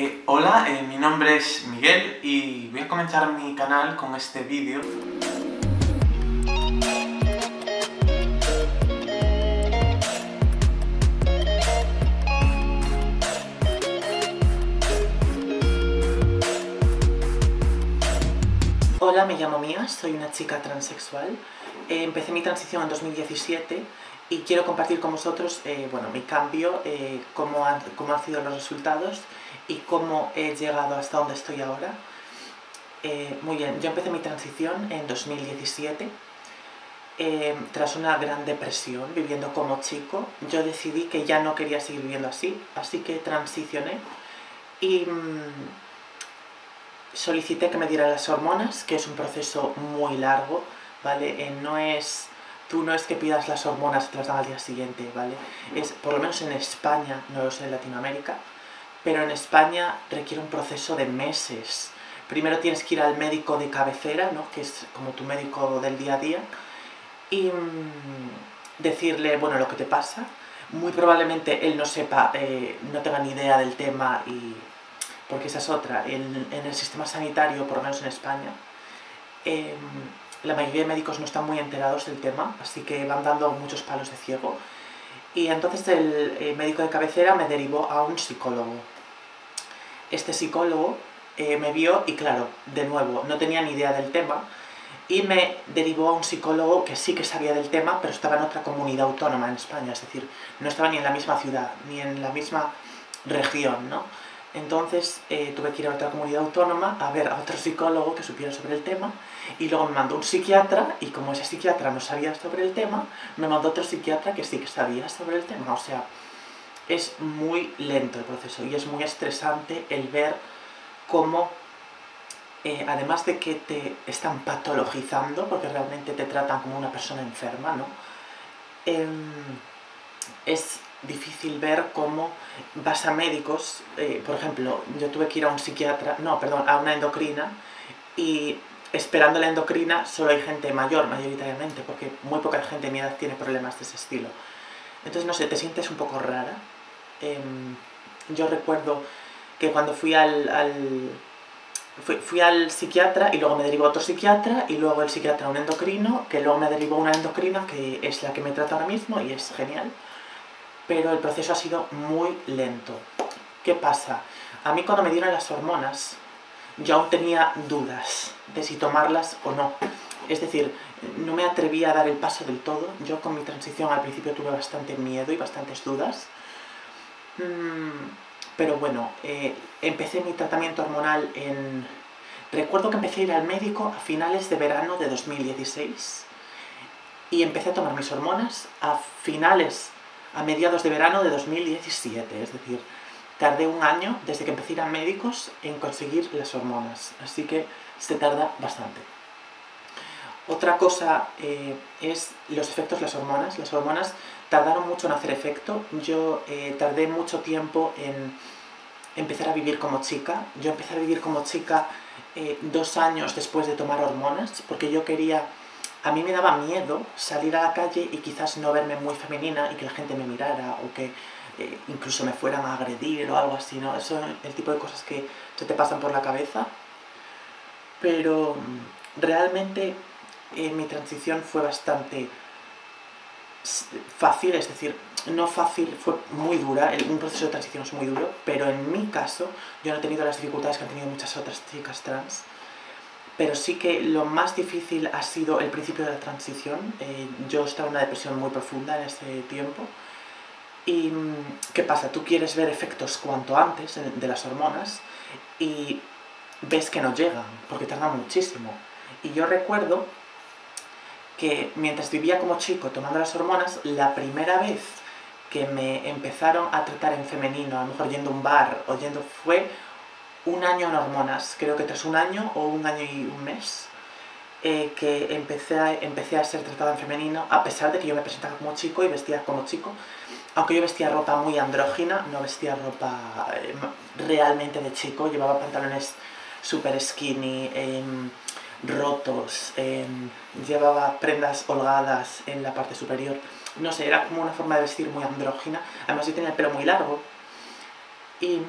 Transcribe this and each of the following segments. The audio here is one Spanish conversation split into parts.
Eh, hola, eh, mi nombre es Miguel y voy a comenzar mi canal con este vídeo. Hola, me llamo Mía, soy una chica transexual. Eh, empecé mi transición en 2017 y quiero compartir con vosotros eh, bueno, mi cambio, eh, cómo, han, cómo han sido los resultados y cómo he llegado hasta donde estoy ahora. Eh, muy bien, yo empecé mi transición en 2017 eh, tras una gran depresión viviendo como chico. Yo decidí que ya no quería seguir viviendo así, así que transicioné y mm, solicité que me dieran las hormonas, que es un proceso muy largo, ¿vale? No es tú no es que pidas las hormonas y te las dan al día siguiente, ¿vale? Es, por lo menos en España, no lo sé en Latinoamérica, pero en España requiere un proceso de meses. Primero tienes que ir al médico de cabecera, ¿no? que es como tu médico del día a día, y mmm, decirle, bueno, lo que te pasa. Muy probablemente él no sepa, eh, no tenga ni idea del tema, y porque esa es otra. En, el sistema sanitario, por lo menos en España, eh, la mayoría de médicos no están muy enterados del tema, así que van dando muchos palos de ciego. Y entonces el, el médico de cabecera me derivó a un psicólogo. Este psicólogo eh, me vio y claro, de nuevo, no tenía ni idea del tema y me derivó a un psicólogo que sí que sabía del tema, pero estaba en otra comunidad autónoma en España, es decir, no estaba ni en la misma ciudad, ni en la misma región, ¿no? Entonces eh, tuve que ir a otra comunidad autónoma a ver a otro psicólogo que supiera sobre el tema y luego me mandó un psiquiatra y como ese psiquiatra no sabía sobre el tema, me mandó otro psiquiatra que sí que sabía sobre el tema. O sea, es muy lento el proceso y es muy estresante el ver cómo, eh, además de que te están patologizando, porque realmente te tratan como una persona enferma, ¿no? Eh, es difícil ver cómo vas a médicos, eh, por ejemplo, yo tuve que ir a un psiquiatra, no, perdón, a una endocrina, y esperando la endocrina solo hay gente mayor, mayoritariamente, porque muy poca gente de mi edad tiene problemas de ese estilo. Entonces, no sé, te sientes un poco rara. Eh, yo recuerdo que cuando fui al, al fui, fui, al psiquiatra y luego me derivó otro psiquiatra y luego el psiquiatra a un endocrino, que luego me derivó una endocrina que es la que me trata ahora mismo y es genial pero el proceso ha sido muy lento. ¿Qué pasa? A mí cuando me dieron las hormonas, yo aún tenía dudas de si tomarlas o no. Es decir, no me atrevía a dar el paso del todo. Yo con mi transición al principio tuve bastante miedo y bastantes dudas. Mm, pero bueno, eh, empecé mi tratamiento hormonal en... Recuerdo que empecé a ir al médico a finales de verano de 2016 y empecé a tomar mis hormonas a finales a mediados de verano de 2017, es decir, tardé un año desde que empecé a ir a médicos en conseguir las hormonas, así que se tarda bastante. Otra cosa eh, es los efectos de las hormonas. Las hormonas tardaron mucho en hacer efecto. Yo eh, tardé mucho tiempo en empezar a vivir como chica. Yo empecé a vivir como chica eh, dos años después de tomar hormonas, porque yo quería a mí me daba miedo salir a la calle y quizás no verme muy femenina y que la gente me mirara o que eh, incluso me fueran a agredir o algo así, ¿no? Eso es el tipo de cosas que se te pasan por la cabeza. Pero mm, realmente eh, mi transición fue bastante fácil, es decir, no fácil, fue muy dura, un proceso de transición es muy duro, pero en mi caso yo no he tenido las dificultades que han tenido muchas otras chicas trans pero sí que lo más difícil ha sido el principio de la transición. Eh, yo estaba en una depresión muy profunda en ese tiempo. ¿Y mm, qué pasa? Tú quieres ver efectos cuanto antes de las hormonas y ves que no llegan, porque tardan muchísimo. Y yo recuerdo que mientras vivía como chico tomando las hormonas, la primera vez que me empezaron a tratar en femenino, a lo mejor yendo a un bar o yendo, fue un año en hormonas, creo que tras un año o un año y un mes, eh, que empecé a, empecé a ser tratada en femenino, a pesar de que yo me presentaba como chico y vestía como chico, aunque yo vestía ropa muy andrógina, no vestía ropa eh, realmente de chico, llevaba pantalones super skinny, eh, rotos, em, llevaba prendas holgadas en la parte superior, no sé, era como una forma de vestir muy andrógina, además yo tenía el pelo muy largo, y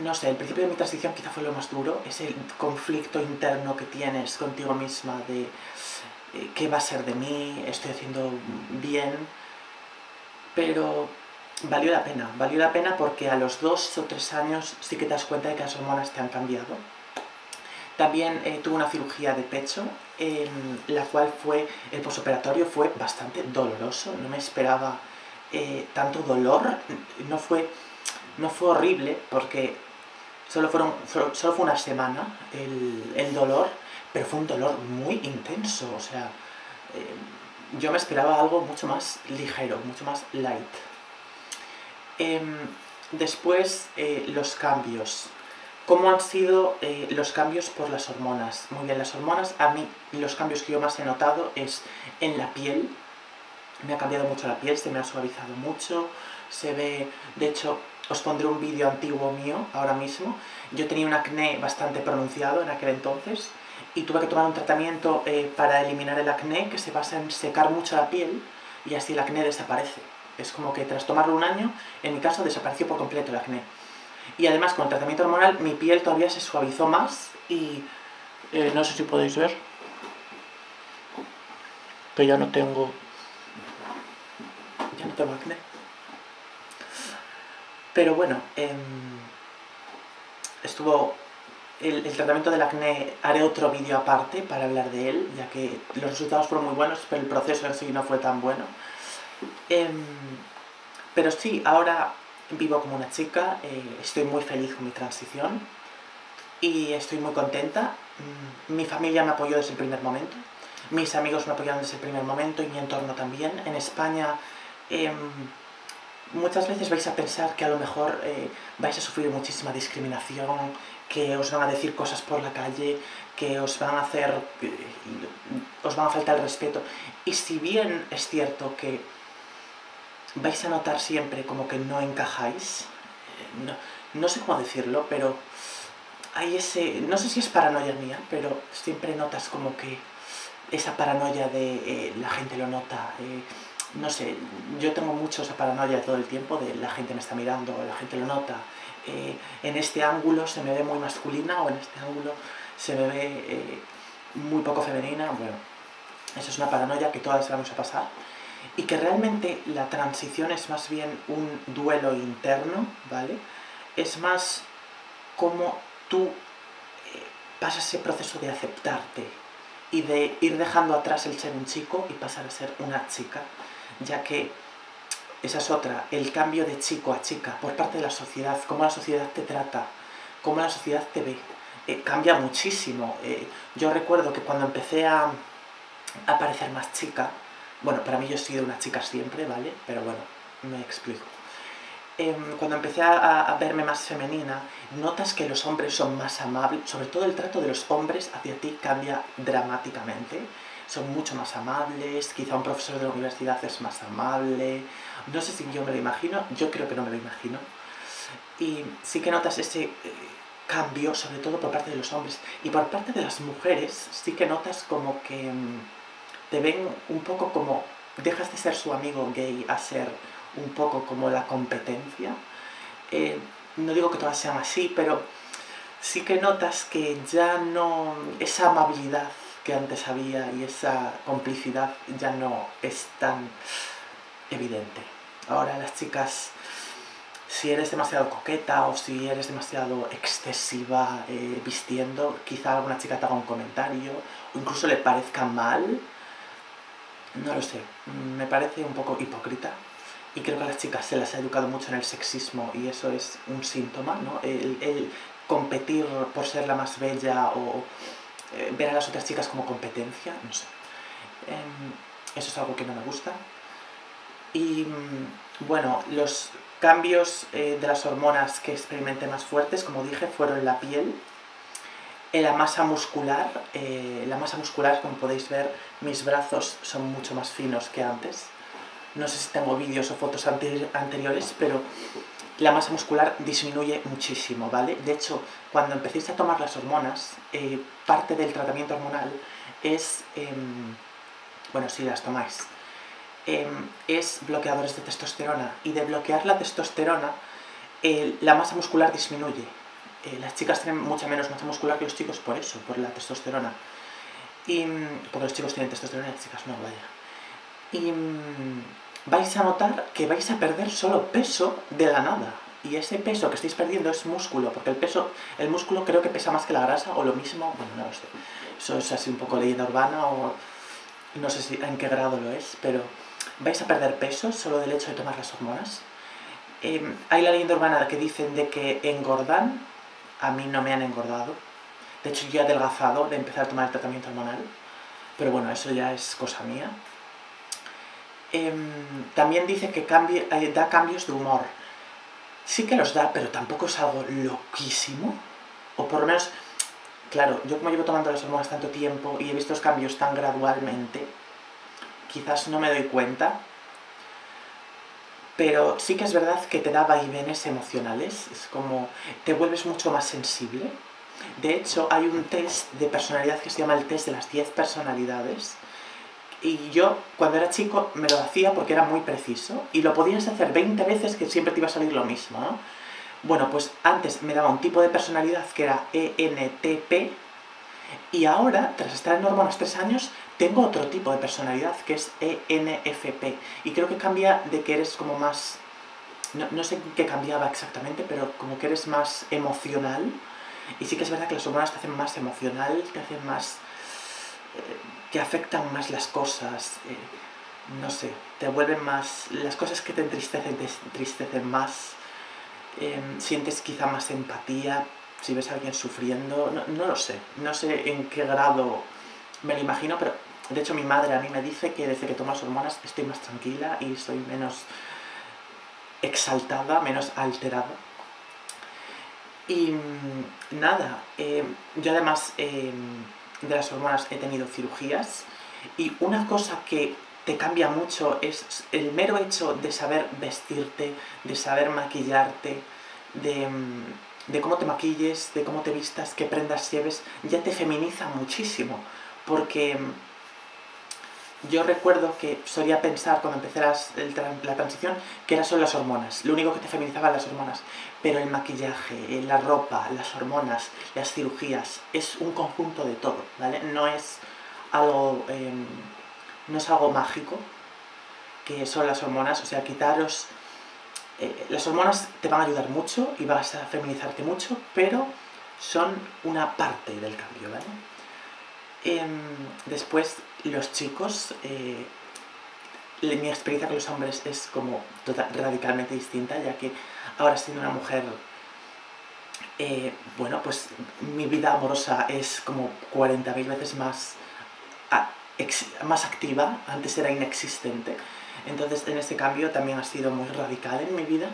no sé, el principio de mi transición quizá fue lo más duro, ese conflicto interno que tienes contigo misma de eh, qué va a ser de mí, estoy haciendo bien, pero valió la pena, valió la pena porque a los dos o tres años sí que te das cuenta de que las hormonas te han cambiado. También eh, tuve una cirugía de pecho, en la cual fue, el posoperatorio fue bastante doloroso, no me esperaba eh, tanto dolor, no fue, no fue horrible porque solo, fueron, solo fue una semana el, el dolor, pero fue un dolor muy intenso, o sea, eh, yo me esperaba algo mucho más ligero, mucho más light. Em, después, eh, los cambios. ¿Cómo han sido eh, los cambios por las hormonas? Muy bien, las hormonas, a mí los cambios que yo más he notado es en la piel. Me ha cambiado mucho la piel, se me ha suavizado mucho, se ve, de hecho, os pondré un vídeo antiguo mío ahora mismo. Yo tenía un acné bastante pronunciado en aquel entonces, y tuve que tomar un tratamiento eh, para eliminar el acné que se basa en secar mucho la piel y así el acné desaparece. Es como que tras tomarlo un año, en mi caso desapareció por completo el acné. Y además con el tratamiento hormonal mi piel todavía se suavizó más y eh, no sé si podéis ver que ya no tengo ya no tengo acné. Pero bueno, em, estuvo el, tratamiento del acné haré otro vídeo aparte para hablar de él, ya que los resultados fueron muy buenos, pero el proceso en sí no fue tan bueno. Em, pero sí, ahora vivo como una chica, eh, estoy muy feliz con mi transición y estoy muy contenta. Mm, mi familia me apoyó desde el primer momento, mis amigos me apoyaron desde el primer momento y mi entorno también. En España em, muchas veces vais a pensar que a lo mejor eh, vais a sufrir muchísima discriminación, que os van a decir cosas por la calle, que os van a hacer, os van a faltar el respeto. Y si bien es cierto que vais a notar siempre como que no encajáis, eh, no, sé cómo decirlo, pero hay ese, no sé si es paranoia mía, pero siempre notas como que esa paranoia de eh, la gente lo nota, eh, no sé, yo tengo mucho esa paranoia todo el tiempo de la gente me está mirando, la gente lo nota, eh, en este ángulo se me ve muy masculina o en este ángulo se me ve eh, muy poco femenina. Bueno, eso es una paranoia que todas vamos a pasar. Y que realmente la transición es más bien un duelo interno, ¿vale? Es más como tú eh, pasas ese proceso de aceptarte y de ir dejando atrás el ser un chico y pasar a ser una chica, ya que esa es otra, el cambio de chico a chica por parte de la sociedad, cómo la sociedad te trata, cómo la sociedad te ve. Eh, cambia muchísimo. Eh, yo recuerdo que cuando empecé a, a parecer más chica, bueno, para mí yo he sido una chica siempre, ¿vale? Pero bueno, me explico. Em, cuando empecé a, a, verme más femenina, notas que los hombres son más amables, sobre todo el trato de los hombres hacia ti cambia dramáticamente. Son mucho más amables, quizá un profesor de la universidad es más amable, no sé si yo me lo imagino, yo creo que no me lo imagino. Y sí que notas ese eh, cambio, sobre todo por parte de los hombres. Y por parte de las mujeres, sí que notas como que mm, te ven un poco como, dejas de ser su amigo gay a ser un poco como la competencia. Eh, no digo que todas sean así, pero sí que notas que ya no, esa amabilidad que antes había y esa complicidad ya no es tan evidente. Ahora las chicas, si eres demasiado coqueta o si eres demasiado excesiva eh, vistiendo, quizá alguna chica te haga un comentario o incluso le parezca mal. No lo sé, me parece un poco hipócrita y creo que a las chicas se las ha educado mucho en el sexismo y eso es un síntoma, ¿no? El, competir por ser la más bella o eh, ver a las otras chicas como competencia, no sé. Em, eso es algo que no me gusta. Y mm, bueno, los cambios eh, de las hormonas que experimenté más fuertes, como dije, fueron la piel, en la masa muscular. Eh, la masa muscular, como podéis ver, mis brazos son mucho más finos que antes. No sé si tengo vídeos o fotos anteriores, pero la masa muscular disminuye muchísimo, ¿vale? De hecho, cuando empecéis a tomar las hormonas, eh, parte del tratamiento hormonal es... Em, bueno, si las tomáis, Em, es bloqueadores de testosterona y de bloquear la testosterona la masa muscular disminuye. Eh, las chicas tienen mucha menos masa muscular que los chicos por eso, por la testosterona. Y, porque los chicos tienen testosterona y las chicas no, vaya. Y mm, vais a notar que vais a perder solo peso de la nada. Y ese peso que estáis perdiendo es músculo, porque el peso, el músculo creo que pesa más que la grasa o lo mismo, bueno, no lo sé. Eso es así un poco leyenda urbana o no sé si en qué grado lo es, pero vais a perder peso solo del hecho de tomar las hormonas. Em, hay la leyenda urbana que dicen de que engordan, a mí no me han engordado. De hecho, yo he adelgazado de empezar a tomar el tratamiento hormonal, pero bueno, eso ya es cosa mía. Em, también dice que eh, da cambios de humor. Sí que los da, pero tampoco es algo loquísimo. O por lo menos, claro, yo como llevo tomando las hormonas tanto tiempo y he visto los cambios tan gradualmente, quizás no me doy cuenta. Pero sí que es verdad que te da vaivenes emocionales, es como te vuelves mucho más sensible. De hecho, hay un test de personalidad que se llama el test de las 10 personalidades, y yo, cuando era chico, me lo hacía porque era muy preciso. Y lo podías hacer 20 veces que siempre te iba a salir lo mismo, ¿no? Bueno, pues antes me daba un tipo de personalidad que era ENTP. Y ahora, tras estar en hormonas 3 años, tengo otro tipo de personalidad que es ENFP. Y creo que cambia de que eres como más... No, no sé qué cambiaba exactamente, pero como que eres más emocional. Y sí que es verdad que las hormonas te hacen más emocional, te hacen más que afectan más las cosas, eh, no sé, te vuelven más, las cosas que te entristecen, te entristecen más, em, sientes quizá más empatía si ves a alguien sufriendo, no, lo sé, no sé en qué grado me lo imagino, pero de hecho mi madre a mí me dice que desde que tomas hormonas estoy más tranquila y estoy menos exaltada, menos alterada. Y mm, nada, em, yo además em, de las hormonas he tenido cirugías y una cosa que te cambia mucho es el mero hecho de saber vestirte, de saber maquillarte, de, de cómo te maquilles, de cómo te vistas, qué prendas lleves, ya te feminiza muchísimo porque yo recuerdo que solía pensar cuando empecé la, transición que eran solo las hormonas, lo único que te feminizaban las hormonas. Pero el maquillaje, la ropa, las hormonas, las cirugías, es un conjunto de todo, ¿vale? No es algo, em, no es algo mágico, que son las hormonas, o sea, quitaros... Eh, las hormonas te van a ayudar mucho y vas a feminizarte mucho, pero son una parte del cambio, ¿vale? Em, después, los chicos, eh, mi experiencia con los hombres es como total, radicalmente distinta, ya que ahora siendo una mujer, eh, bueno, pues mi vida amorosa es como 40.000 veces más, más activa, antes era inexistente. Entonces, en este cambio también ha sido muy radical en mi vida.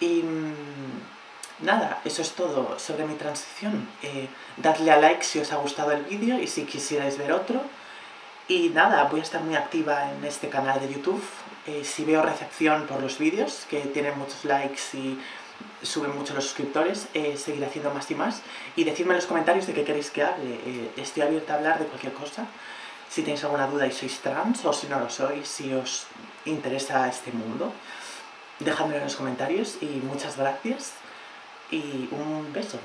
Y mm, nada, eso es todo sobre mi transición. Eh, dadle a like si os ha gustado el vídeo y si quisierais ver otro. Y nada, voy a estar muy activa en este canal de YouTube. Eh, si veo recepción por los vídeos, que tienen muchos likes y suben mucho los suscriptores, eh, seguiré haciendo más y más. Y decidme en los comentarios de qué queréis que hable. Eh, estoy abierta a hablar de cualquier cosa. Si tenéis alguna duda y sois trans, o si no lo sois, si os interesa este mundo, dejadmelo en los comentarios y muchas gracias y un beso.